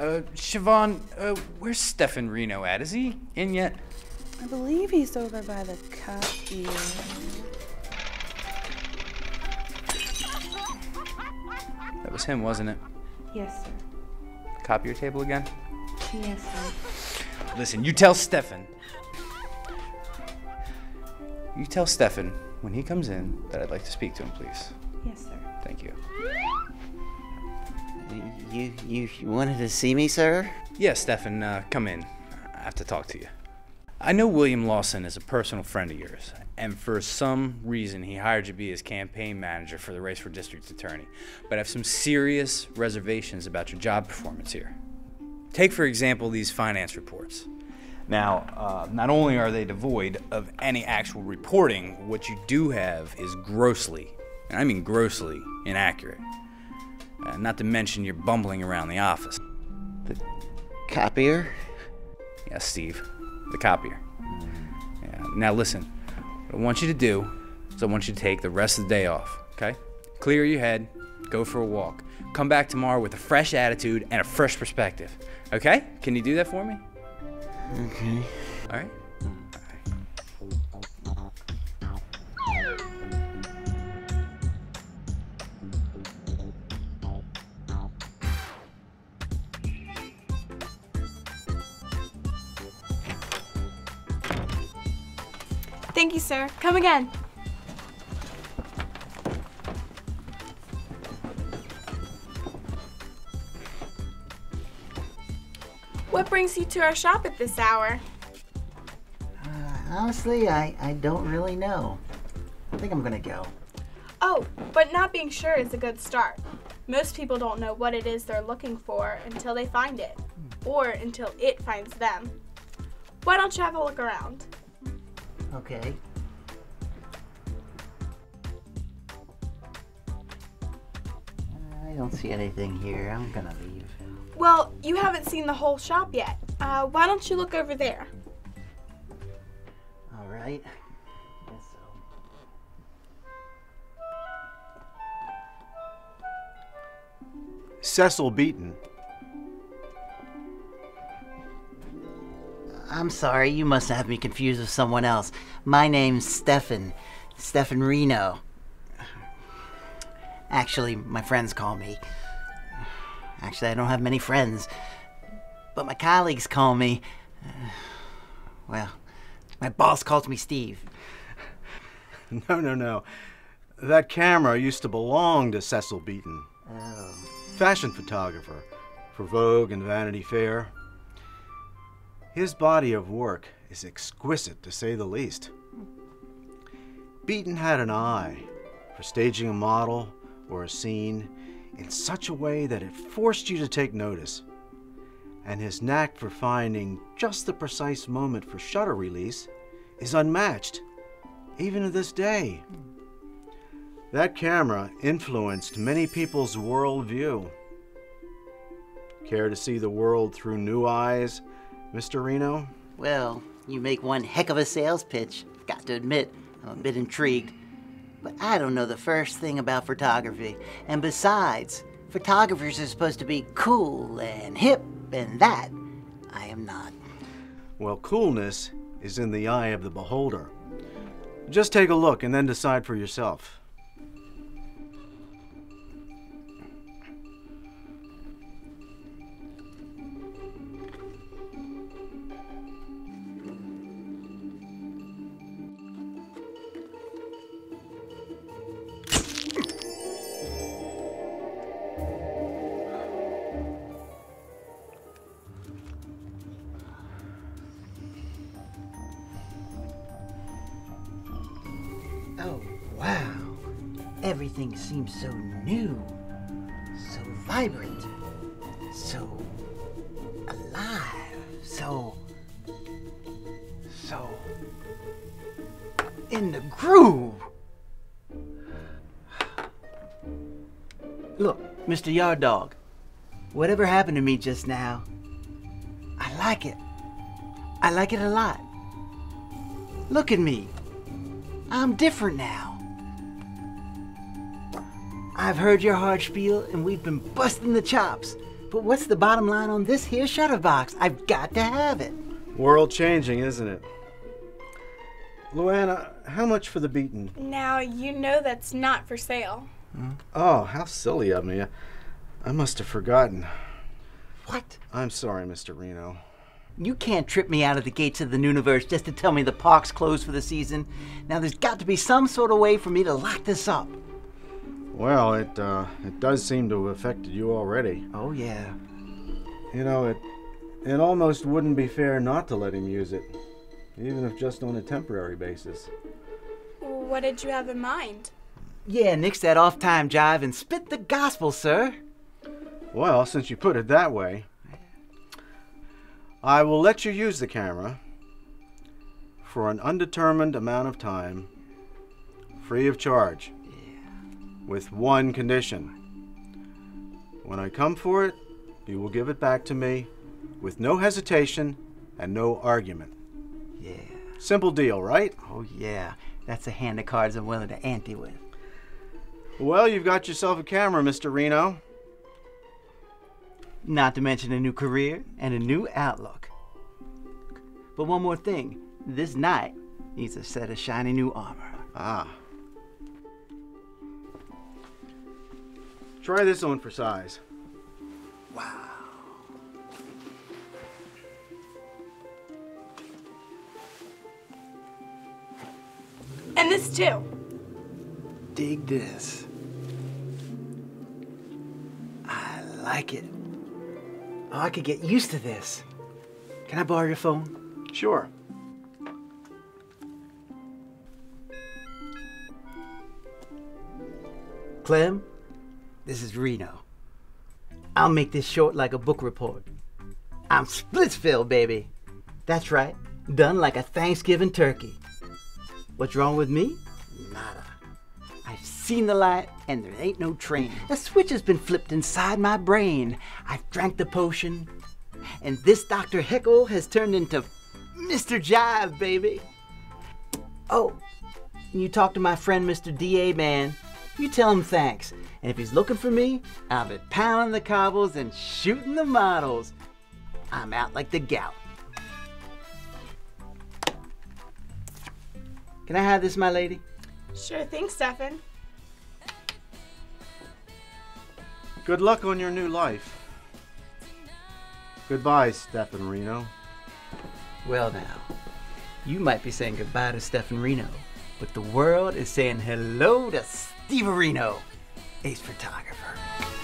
Uh, Siobhan, uh, where's Stefan Reno at? Is he in yet? I believe he's over by the copier. That was him, wasn't it? Yes, sir. Copier table again? Yes, sir. Listen, you tell Stefan. You tell Stefan when he comes in that I'd like to speak to him, please. Yes, sir. You, you, wanted to see me, sir? Yeah, Stefan, uh, come in. I have to talk to you. I know William Lawson is a personal friend of yours, and for some reason he hired you to be his campaign manager for the race for district attorney. But I have some serious reservations about your job performance here. Take, for example, these finance reports. Now, uh, not only are they devoid of any actual reporting, what you do have is grossly, and I mean grossly, inaccurate. Uh, not to mention you're bumbling around the office. The copier? Yes, Steve, the copier. Yeah. Now listen, what I want you to do is I want you to take the rest of the day off, okay? Clear your head, go for a walk. Come back tomorrow with a fresh attitude and a fresh perspective, okay? Can you do that for me? Okay. All right. Thank you, sir. Come again. What brings you to our shop at this hour? Uh, honestly, I, I don't really know. I think I'm gonna go. Oh, but not being sure is a good start. Most people don't know what it is they're looking for until they find it, hmm. or until it finds them. Why don't you have a look around? Okay. I don't see anything here. I'm gonna leave. Well, you haven't seen the whole shop yet. Uh, why don't you look over there? All right. So. Cecil Beaton. I'm sorry, you must have me confused with someone else. My name's Stefan. Stefan Reno. Actually, my friends call me. Actually, I don't have many friends. But my colleagues call me. Well, my boss calls me Steve. No, no, no. That camera used to belong to Cecil Beaton. Oh. Fashion photographer for Vogue and Vanity Fair. His body of work is exquisite to say the least. Beaton had an eye for staging a model or a scene in such a way that it forced you to take notice. And his knack for finding just the precise moment for shutter release is unmatched, even to this day. That camera influenced many people's worldview. Care to see the world through new eyes, Mr. Reno? Well, you make one heck of a sales pitch. Got to admit, I'm a bit intrigued. But I don't know the first thing about photography. And besides, photographers are supposed to be cool and hip, and that I am not. Well, coolness is in the eye of the beholder. Just take a look and then decide for yourself. Everything seems so new, so vibrant, so alive, so. so. in the groove. Look, Mr. Yard Dog, whatever happened to me just now, I like it. I like it a lot. Look at me. I'm different now. I've heard your hard spiel and we've been busting the chops. But what's the bottom line on this here shutterbox? I've got to have it. World changing, isn't it? Louanna, how much for the Beaton? Now, you know that's not for sale. Hmm? Oh, how silly of me. I must have forgotten. What? I'm sorry, Mr. Reno. You can't trip me out of the gates of the Universe just to tell me the park's closed for the season. Now there's got to be some sort of way for me to lock this up. Well, it uh, it does seem to have affected you already. Oh yeah. You know, it it almost wouldn't be fair not to let him use it, even if just on a temporary basis. What did you have in mind? Yeah, nix that off-time jive and spit the gospel, sir. Well, since you put it that way, I will let you use the camera for an undetermined amount of time, free of charge, with one condition. When I come for it, you will give it back to me with no hesitation and no argument. Yeah. Simple deal, right? Oh yeah. That's a hand of cards I'm willing to ante with. Well, you've got yourself a camera, Mr. Reno. Not to mention a new career and a new outlook. But one more thing. This knight needs a set of shiny new armor. Ah. Try this on for size. Wow. And this too. Dig this. I like it. Oh, I could get used to this. Can I borrow your phone? Sure. Clem, this is Reno. I'll make this short like a book report. I'm Splitsville, baby. That's right, done like a Thanksgiving turkey. What's wrong with me? Nada. I've seen the light, and there ain't no train. A switch has been flipped inside my brain. I've drank the potion, and this Dr. Heckle has turned into Mr. Jive, baby. Oh, you talk to my friend Mr. D.A. Man. You tell him thanks. And if he's looking for me, I'll be pounding the cobbles and shooting the models. I'm out like the gout. Can I have this, my lady? Sure thing, Stefan. Good luck on your new life. Goodbye, Stefan Reno. Well, now, you might be saying goodbye to Stefan Reno, but the world is saying hello to Steverino, ace photographer.